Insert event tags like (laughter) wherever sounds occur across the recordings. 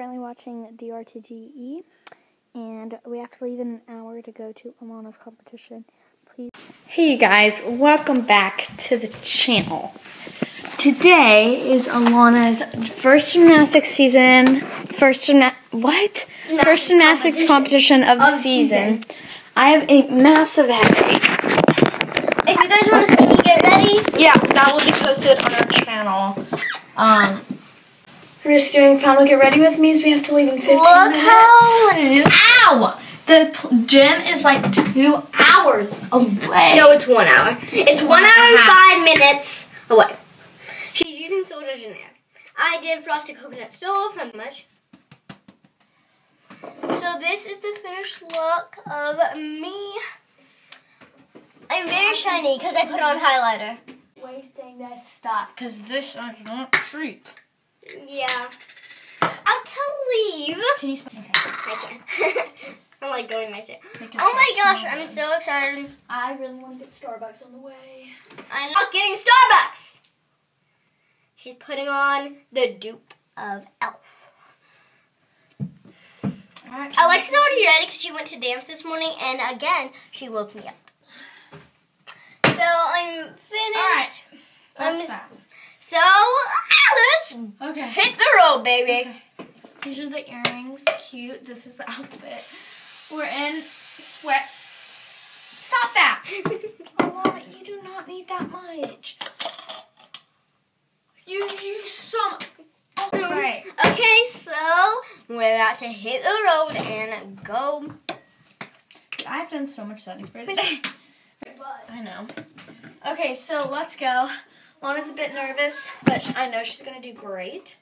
currently watching DRTGE, and we have to leave in an hour to go to Alana's competition. Please. Hey, you guys, welcome back to the channel. Today is Alana's first gymnastics season. First gymna what? Gymnastics first gymnastics competition, of the Of the season. I have a massive headache. If you guys want to see me get ready, Yeah, that will be posted on our channel. Um, we're just doing final get ready with me as we have to leave in 15 look minutes. how new. Ow! The gym is like two hours away. No, it's one hour. It's one One hour and five minutes away. She's using Sol de Janeiro. I did frosted coconut stove from much. So this is the finished look of me. I'm very shiny because I put on highlighter. wasting this stuff because this is not cheap. Yeah. Out to leave. Can you smell? Okay. I can. (laughs) I'm like going myself. Oh my gosh. I'm so excited. I really want to get Starbucks on the way. I'm not getting Starbucks. She's putting on the dupe of Elf. Alright. Alexa's already ready because she went to dance this morning, and again, she woke me up. So I'm finished. Alright. I'm- That's that. So ah, let's Okay. hit the road, baby. These are the earrings. Cute. This is the outfit. We're in sweat. Stop that. (laughs) Alana, you do not need that much. You use some. Oh, right. Okay, so we're about to hit the road and go. I've done so much setting for (laughs) today. I know. Okay, so let's go. Lana's a bit nervous, but I know she's gonna do great.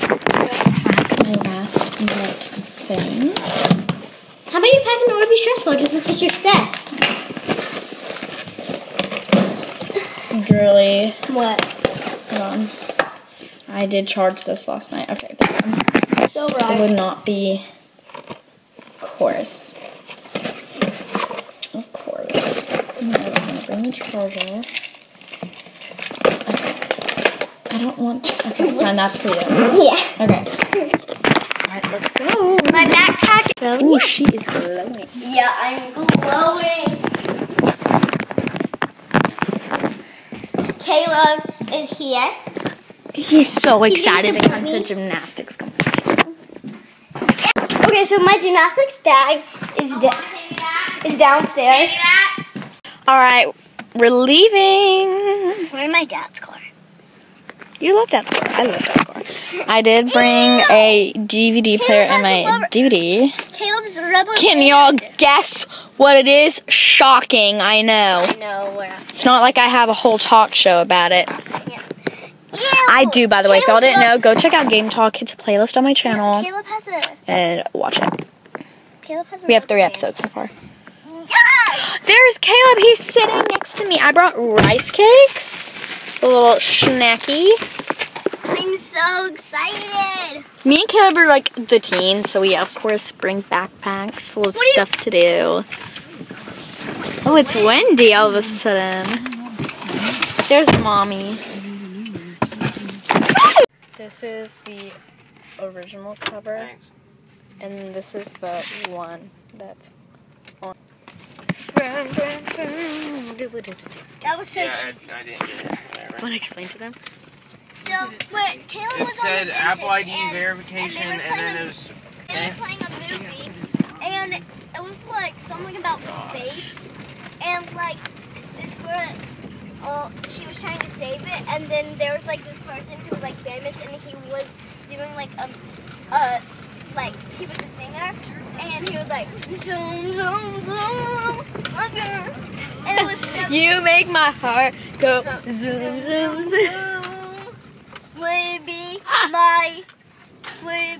I'm gonna pack my last minute things. How about you pack an Orby stress ball just because you're stressed? Girly, What? hold on. I did charge this last night. Okay, So it would not be Of course. Of course. I'm gonna bring the charger. Okay. I don't want. Okay, fine. That's for you. Yeah. Okay. Alright, let's go. My backpack. Oh, she is glowing. Yeah, I'm glowing. Caleb is here. He's so He excited to come to gymnastics. Okay, so my gymnastics bag is da- is downstairs. Alright, we're leaving. Where's my dad's car? You love that score. I love that score. I did bring a DVD player and my DVD. Caleb's rubber. Can y'all guess what it is? Shocking, I know. I know. It's not like I have a whole talk show about it. I do, by the way. If y'all didn't know, go check out Game Talk. It's a playlist on my channel Caleb has a. and watch it. Caleb has. We have three episodes so far. Yes. There's Caleb. He's sitting next to me. I brought rice cakes. A little snacky. I'm so excited. Me and Caleb are like the teens, so we of course bring backpacks full of What stuff to do. Oh, it's windy all of a sudden. There's mommy. This is the original cover, and this is the one that's on. That was so Yeah, cheesy. I, I didn't get it. Whatever. Want to explain to them? So, wait, Caleb It was said on the Apple ID and verification, and and, they were then playing it was. They eh? were playing a movie, and it was like something about space, and like this girl, oh, she was trying to save it, and then there was like this person who was like famous, and he was doing like a, uh, like he was a singer, and he was like zoom zoom zoom, okay. and it was You make my heart go zoom zoom zoom. Would be my would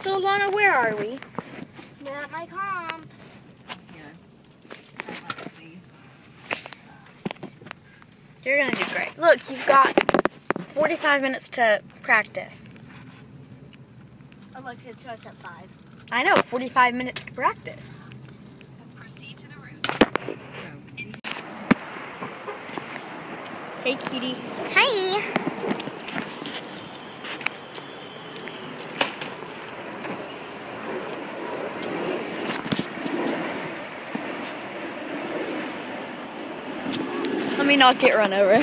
So, Lana, where are we? At my comp. Here. You're gonna do great. Look, you've got 45 minutes to practice. Alexa, it starts at 5. I know, 45 minutes to practice. Proceed to the room. Hey, cutie. Hi. Me not get run over.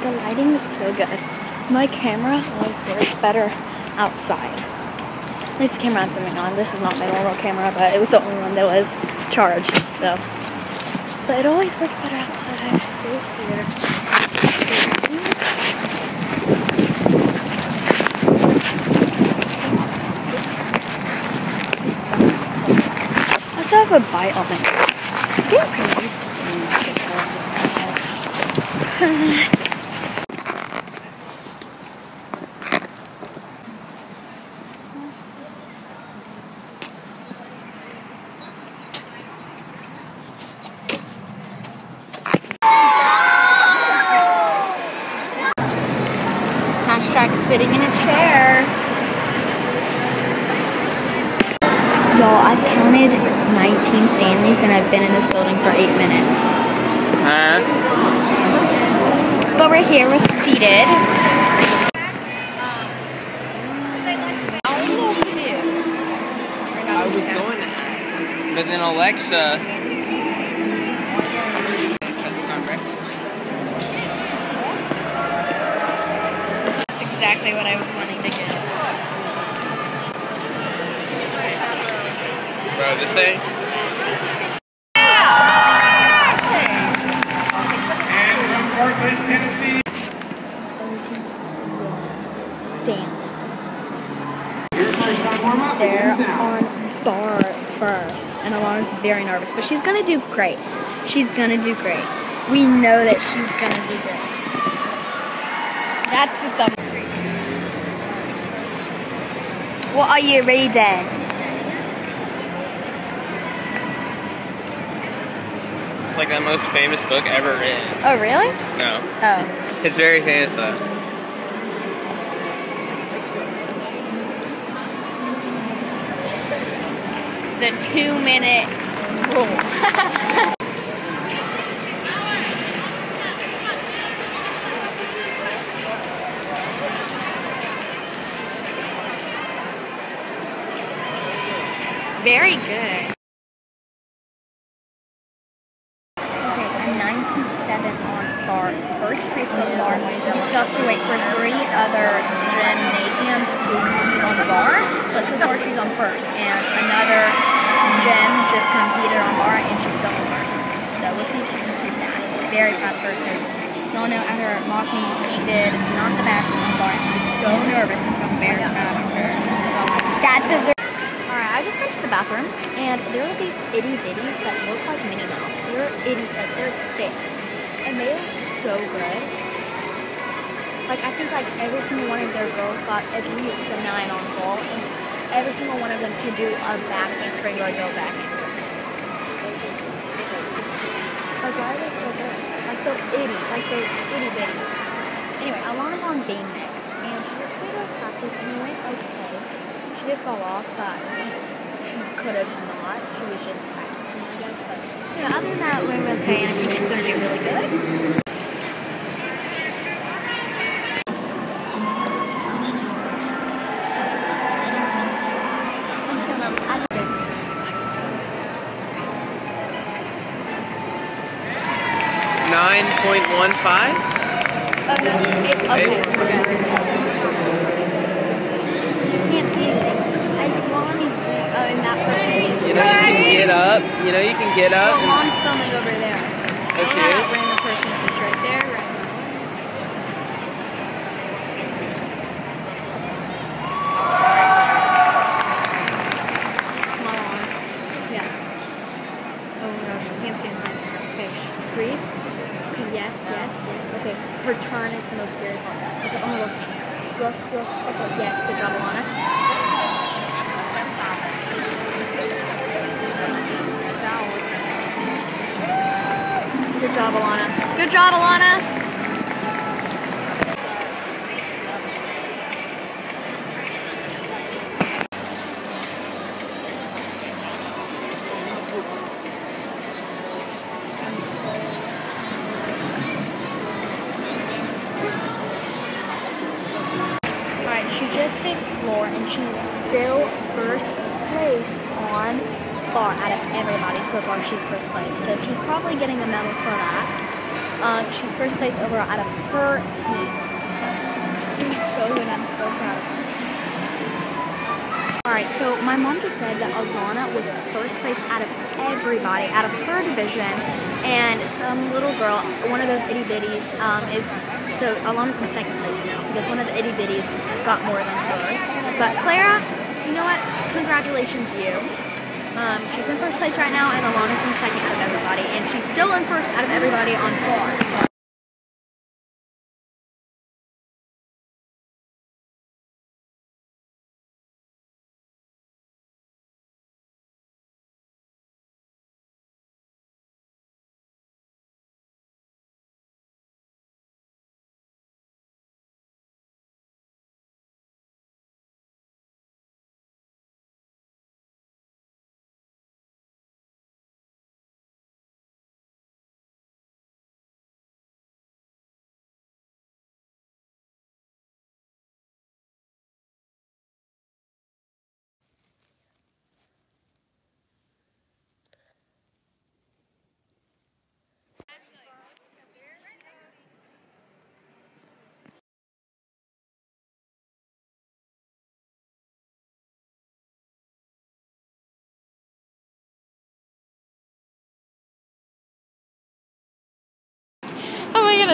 The lighting is so good. My camera always works better outside. At least the camera I'm filming on. This is not my normal camera, but it was the only one that was charged, so. But it always works better outside. I still have a bite on it. I'm getting pretty used to seeing that just like (laughs) sitting in a chair. Y'all, I've counted 19 Stanleys and I've been in this building for eight minutes. Huh? But we're here, we're seated. I was going to ask, but then Alexa. Exactly what I was wanting to get. Bro, this thing. Tennessee. Stanleys. They're on bar first, and Alana's very nervous, but she's gonna do great. She's gonna do great. We know that she's gonna do great. That's the thumb. What are you reading? It's like the most famous book ever written. Oh, really? No, Oh. it's very famous though. The two minute rule. (laughs) Very good. Okay, I'm 9.7 on bar. First place so far. We still have to wait for three other gymnasiums to compete on the bar, but so far she's on first. And another gym just competed on bar, and she's still on first. So we'll see if she can keep that. Very proud of her because y'all know at her mock meet she did not the best on bar, and she was so nervous, and so I'm very proud of her. That deserves. Alright, I just went to the bathroom and there are these itty bitties that look like Minnie Mouse. They're itty, like they're six. And they are so good. Like I think like every single one of their girls got at least a nine on ball and every single one of them could do a back handspring or a double back handspring. Like why are they so good? Like they're itty, like they're itty bitty. Anyway, Alana's on beam next and she just did a practice anyway, okay. She did fall off, but she could have not. She was just practicing, I guess. But you know, other than that, we're okay. I think she's gonna do really good. 9.15? Oh, no. Okay, we're good. You can't see anything. Well, let me oh, and that person. You know, you can get up. You know, you can get up. Oh, mom's filming over there. Oh. Job, Alana. Alright, she just did floor and she's still first place on bar out of everybody. So far, she's first place. So she's probably getting a medal for that. Um, she's first place overall out of her team. So she's so good. I'm so proud of her. Alright, so my mom just said that Alana was first place out of everybody, out of her division, and some little girl, one of those itty bitties, um, is so Alana's in second place now because one of the itty bitties got more than her. But Clara, you know what? Congratulations, you. Um, she's in first place right now, and Alana's in second out of everybody, and she's still in first out of everybody on bar.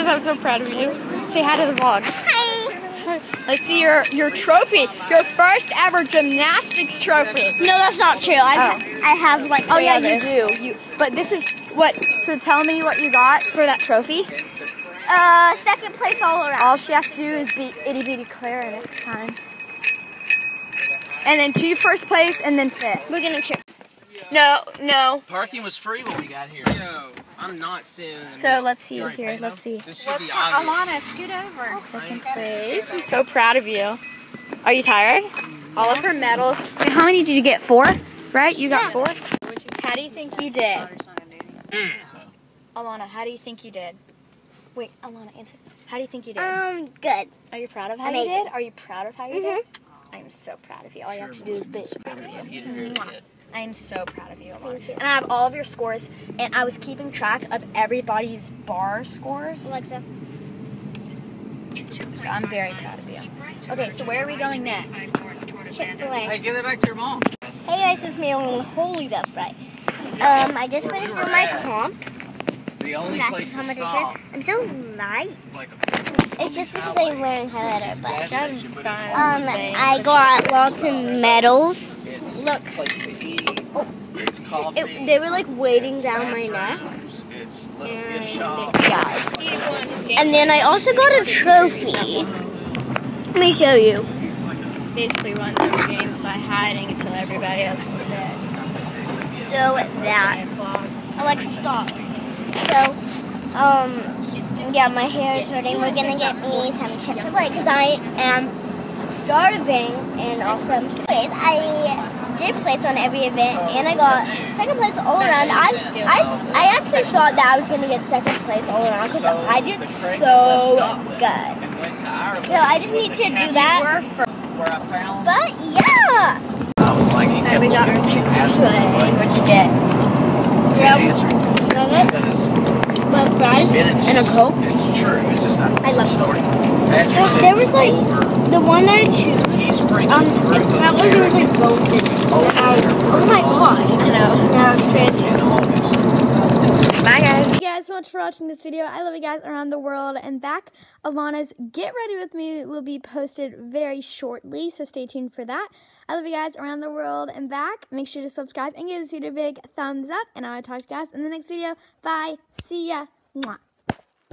Oh goodness, I'm so proud of you. Say hi to the vlog. Hi. Let's see your your trophy, your first ever gymnastics trophy. No, that's not true. I I have like. Oh, yeah, others. you do. You, but this is what. So tell me what you got for that trophy. Uh, second place all around. All she has to do is beat itty bitty Clara next time. And then two first place, and then fifth. We're gonna check. No, no. Parking was free when we got here. Yo, I'm not sitting. So let's see You already here. Let's see. This should be. Alana, scoot over. Second place. I'm so proud of you. Are you tired? Mm-hmm. All of her medals. Wait, how many did you get? Four? Right? You got four? How do you think you did? Mm. Alana, how do you think you did? Wait, Alana, answer. How do you think you did? Um, good. Are you proud of how amazing. you did? Are you proud of how you did? Mm-hmm. I'm so proud of you. All you have to do is bitch. you did really good. I am so proud of you, Alana. And I have all of your scores, and I was keeping track of everybody's bar scores. Alexa. So I'm very proud of you. Okay, so where are we going next? Chick Fil A. Hey, give it back to your mom. Hey guys, it's me. Holy, that's right. Um, I just finished doing my comp. The only place to competition. stop. I'm so light. Like It's just because I'm wearing highlighter, but gas station, but it's um, I got lots of medals. Look. a place to eat. It's coffee. It, they were like weighting down my neck. It's And yeah. And then I also got a trophy. Let me show you. Basically run those games by hiding until everybody else was dead. So that. I like stop. So, um, yeah, my hair is hurting. We're gonna get me some Chick Fil A because I am starving and also place. I did place on every event and I got second place all around. I I, I actually thought that I was gonna get second place all around because I did so good. And went to Ireland. So I just need to do that. where I found. But yeah, I was like, he Alright, kept we got our chicken asking me, fillet. but What'd you get? Yep. didn't answer it. nugget, Because but fries and it's and a just- coke. It's true. It's just not. I love story. There, there was like the one that I chose. Um, a that one there was like bones in it. over And I was, oh my gosh. I know. That was crazy. Bye, guys. Thank you guys so much for watching this video. I love you guys around the world and back. Alana's Get Ready With Me will be posted very shortly, so stay tuned for that. I love you guys around the world and back. Make sure to subscribe and give this video a big thumbs up, and I'll talk to you guys in the next video. Bye. See ya. Mwah.